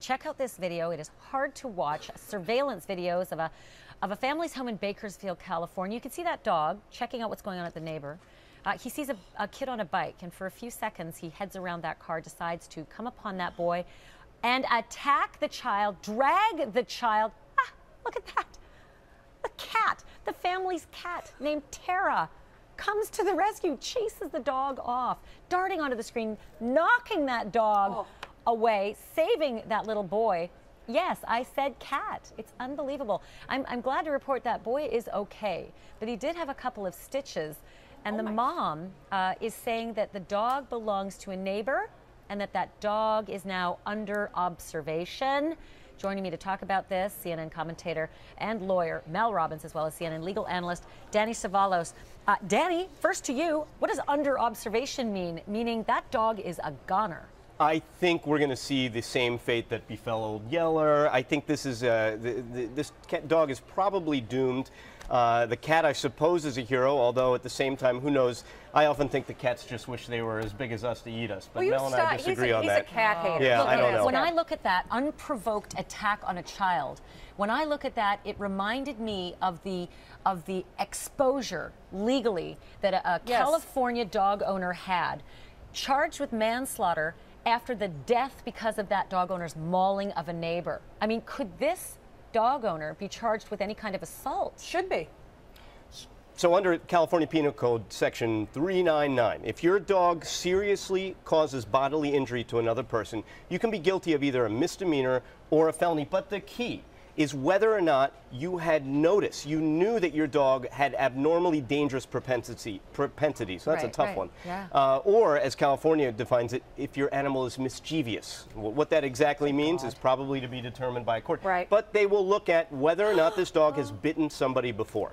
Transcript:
Check out this video. It is hard to watch. Surveillance videos of a of a family's home in Bakersfield, California. You can see that dog checking out what's going on at the neighbor. Uh, he sees a, a kid on a bike, and for a few seconds, he heads around that car, decides to come upon that boy and attack the child, drag the child. Ah, look at that. The cat, the family's cat named Tara, comes to the rescue, chases the dog off, darting onto the screen, knocking that dog. Oh away, saving that little boy. Yes, I said cat. It's unbelievable. I'm, I'm glad to report that boy is okay, but he did have a couple of stitches. And oh the mom uh, is saying that the dog belongs to a neighbor and that that dog is now under observation. Joining me to talk about this, CNN commentator and lawyer Mel Robbins, as well as CNN legal analyst Danny Cevallos. Uh, Danny, first to you, what does under observation mean? Meaning that dog is a goner. I think we're going to see the same fate that befell Old Yeller. I think this is uh, the, the, this dog is probably doomed. Uh, the cat, I suppose, is a hero, although at the same time, who knows? I often think the cats just wish they were as big as us to eat us. But well, Mel and I disagree he's a, on he's that. He's a cat hater. Yeah, look, I don't know. When I look at that unprovoked attack on a child, when I look at that, it reminded me of the of the exposure legally that a, a yes. California dog owner had, charged with manslaughter after the death because of that dog owner's mauling of a neighbor. I mean, could this dog owner be charged with any kind of assault? Should be. So under California Penal Code Section 399, if your dog seriously causes bodily injury to another person, you can be guilty of either a misdemeanor or a felony. But the key is whether or not you had notice, you knew that your dog had abnormally dangerous propensity, propensity. So that's right, a tough right. one. Yeah. Uh, or, as California defines it, if your animal is mischievous. What that exactly means God. is probably to be determined by a court. Right. But they will look at whether or not this dog has bitten somebody before.